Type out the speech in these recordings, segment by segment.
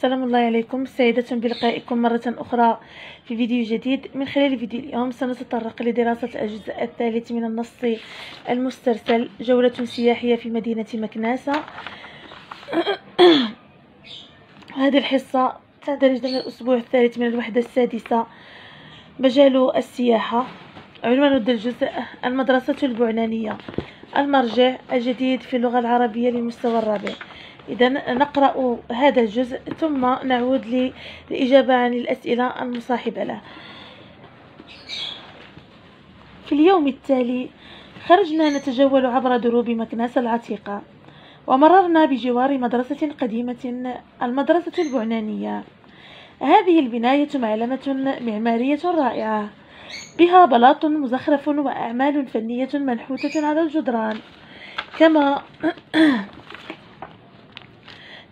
السلام الله عليكم. سعيدة بلقائكم مرة أخرى في فيديو جديد. من خلال فيديو اليوم سنتطرق لدراسة الجزء الثالث من النص المسترسل. جولة سياحية في مدينة مكناسة. هذه الحصة تندرج ضمن الأسبوع الثالث من الوحدة السادسة. مجال السياحة. عنوان الجزء المدرسة البعنانية المرجع الجديد في اللغة العربية للمستوى الرابع. إذا نقرأ هذا الجزء ثم نعود للإجابة عن الأسئلة المصاحبة له. في اليوم التالي خرجنا نتجول عبر دروب مكناس العتيقة ومررنا بجوار مدرسة قديمة المدرسة البعنانية هذه البناية معلمة معمارية رائعة. بها بلاط مزخرف وأعمال فنية منحوتة على الجدران. كما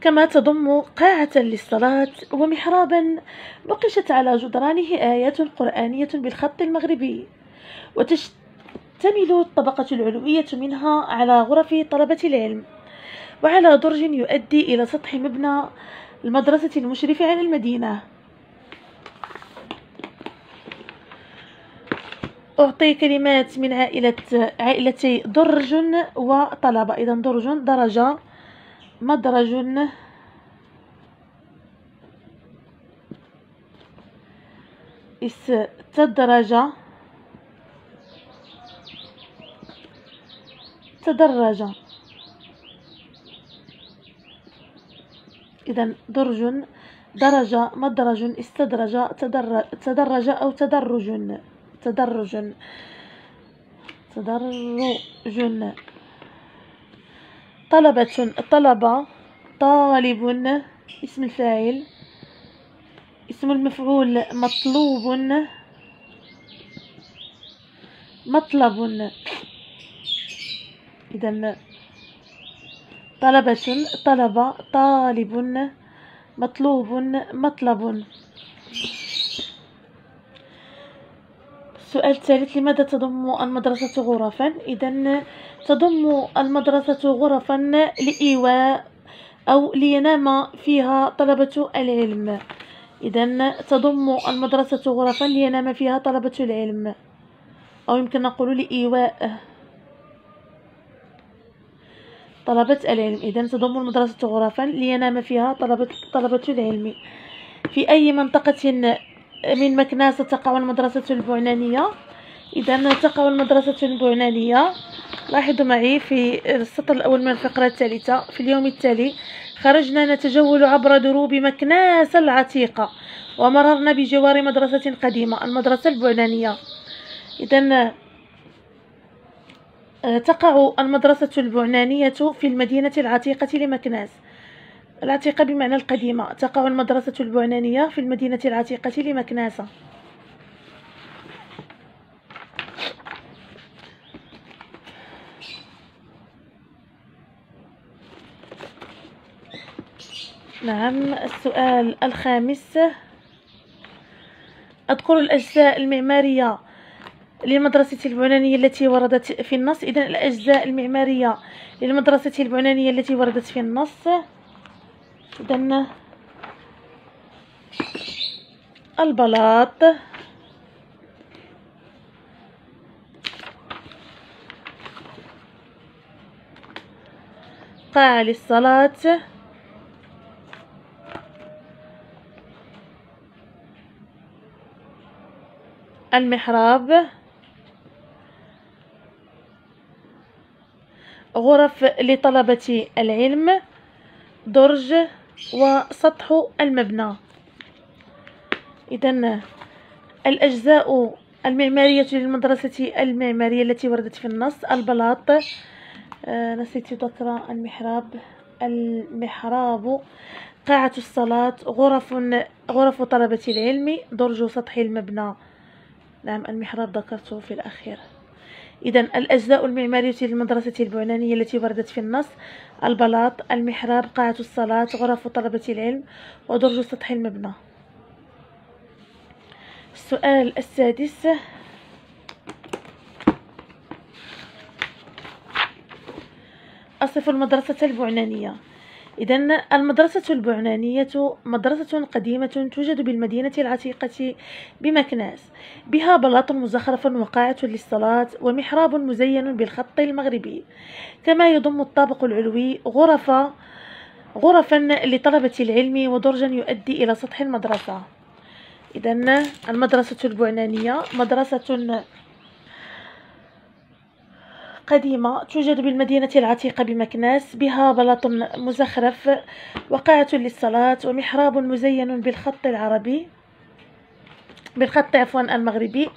كما تضم قاعة للصلاة ومحرابا نقشت على جدرانه آيات قرآنية بالخط المغربي. وتشتمل الطبقة العلوية منها على غرف طلبة العلم وعلى درج يؤدي إلى سطح مبنى المدرسة المشرف على المدينة. أعطي كلمات من عائلة عائلتي درج وطلبة إذا درج درجة مدرج استدرج تدرج إذا درج درج مدرج استدرج تدرج, تدرج أو تدرج. تدرج. تدرج. طلبة طلبة طالب اسم الفاعل اسم المفعول مطلوب مطلب. إذا طلبة طلبة طالب مطلوب مطلب. السؤال الثالث لماذا تضم المدرسة غرفا؟ إذا تضم المدرسة غرفا لإيواء أو لينام فيها طلبة العلم. إذا تضم المدرسة غرفا لينام فيها طلبة العلم. أو يمكن نقول لإيواء طلبة العلم. إذا تضم المدرسة غرفا لينام فيها طلبة, طلبة العلم. في أي منطقة من مكناسة تقع المدرسة البعنانية إذا تقع المدرسة البعنانية لاحظوا معي في السطر الأول من الفقرة الثالثة. في اليوم التالي خرجنا نتجول عبر دروب مكناس العتيقة ومررنا بجوار مدرسة قديمة المدرسة البعنانية إذا آه، تقع المدرسة البعنانية في المدينة العتيقة لمكناس. العتيقة بمعنى القديمة. تقع المدرسة البعنانية في المدينة العتيقة لمكناسة. نعم السؤال الخامس. أذكر الأجزاء المعمارية للمدرسة البعنانية التي وردت في النص. إذن الأجزاء المعمارية للمدرسة البعنانية التي وردت في النص. إذن البلاط. قاعة للصلاة. المحراب. غرف لطلبة العلم. درج. وسطح المبنى. إذا الأجزاء المعمارية للمدرسة المعمارية التي وردت في النص البلاط آه نسيت ذكر المحراب. المحراب قاعة الصلاة غرف غرف طلبة العلم درج سطح المبنى. نعم المحراب ذكرته في الأخير. إذا الأجزاء المعمارية للمدرسة البعنانية التي وردت في النص البلاط المحراب قاعة الصلاة غرف طلبة العلم ودرج سطح المبنى. السؤال السادس. أصف المدرسة البعنانية إذا المدرسة البعنانية مدرسة قديمة توجد بالمدينة العتيقة بمكناس. بها بلاط مزخرف وقاعة للصلاة ومحراب مزين بالخط المغربي. كما يضم الطابق العلوي غرفة غرفا لطلبة العلم ودرجا يؤدي إلى سطح المدرسة. إذا المدرسة البعنانية مدرسة قديمة توجد بالمدينة العتيقة بمكناس بها بلاط مزخرف وقاعة للصلاة ومحراب مزين بالخط العربي بالخط عفوا المغربي.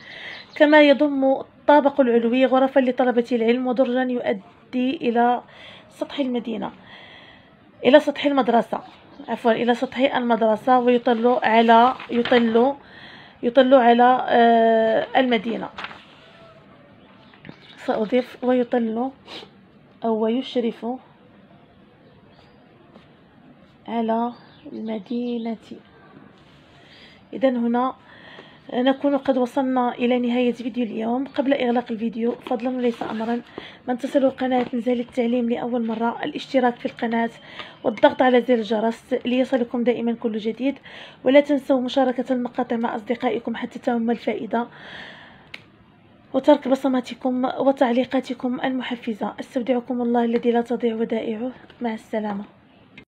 كما يضم الطابق العلوي غرفا لطلبة العلم ودرجا يؤدي إلى سطح المدينة إلى سطح المدرسة عفوا إلى سطح المدرسة ويطل على يطل يطل على آه، المدينة. سأضيف ويطل أو ويشرف على المدينة. إذا هنا نكون قد وصلنا إلى نهاية فيديو اليوم. قبل إغلاق الفيديو فضلا وليس أمرا من تصل قناة نزال التعليم لأول مرة الاشتراك في القناة والضغط على زر الجرس ليصلكم دائما كل جديد. ولا تنسوا مشاركة المقاطع مع أصدقائكم حتى تعم الفائدة. وترك بصماتكم وتعليقاتكم المحفزة. أستودعكم الله الذي لا تضيع ودائعه. مع السلامة.